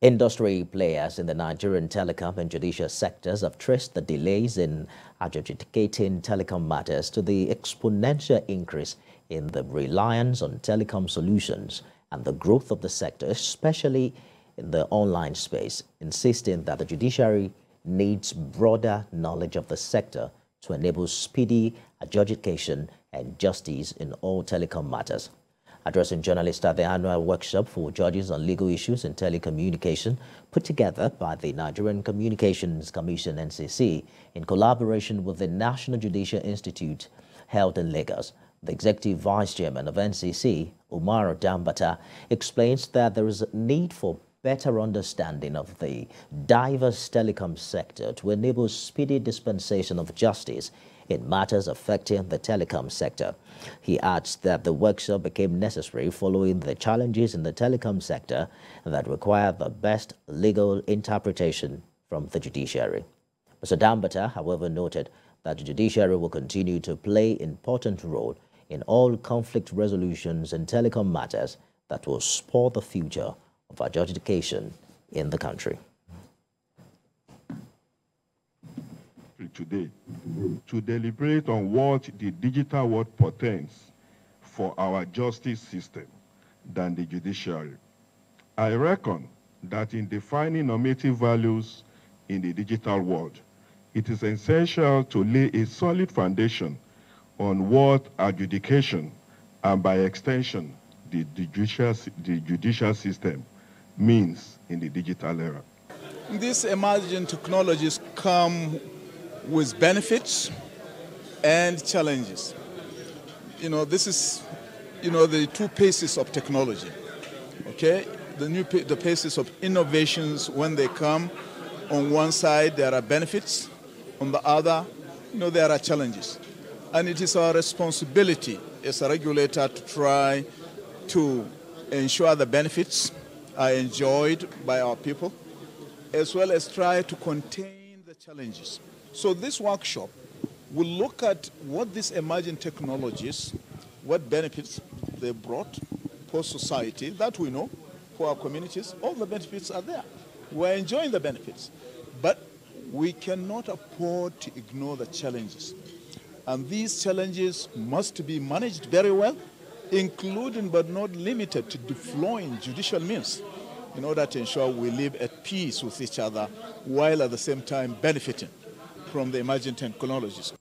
Industry players in the Nigerian telecom and judicial sectors have traced the delays in adjudicating telecom matters to the exponential increase in the reliance on telecom solutions and the growth of the sector, especially in the online space, insisting that the judiciary needs broader knowledge of the sector to enable speedy adjudication and justice in all telecom matters. Addressing journalists at the annual workshop for judges on legal issues in telecommunication put together by the Nigerian Communications Commission NCC in collaboration with the National Judicial Institute held in Lagos. The executive vice chairman of NCC, Umar Danbatta, explains that there is a need for better understanding of the diverse telecom sector to enable speedy dispensation of justice in matters affecting the telecom sector. He adds that the workshop became necessary following the challenges in the telecom sector that require the best legal interpretation from the judiciary. Mr. Danbatta, however, noted that the judiciary will continue to play an important role in all conflict resolutions and telecom matters that will support the future of adjudication in the country. Today to deliberate on what the digital world portends for our justice system than the judiciary. I reckon that in defining normative values in the digital world, it is essential to lay a solid foundation on what adjudication and by extension the judicial, the judicial system means in the digital era. These emerging technologies come with benefits and challenges. You know, this is, you know, the two paces of technology. Okay, the new the paces of innovations when they come. On one side, there are benefits. On the other, you know, there are challenges. And it is our responsibility as a regulator to try to ensure the benefits are enjoyed by our people, as well as try to contain the challenges. So this workshop will look at what these emerging technologies, what benefits they brought for society, that we know, for our communities, all the benefits are there. We're enjoying the benefits. But we cannot afford to ignore the challenges. And these challenges must be managed very well, including but not limited to deploying judicial means in order to ensure we live at peace with each other while at the same time benefiting from the emerging technologies.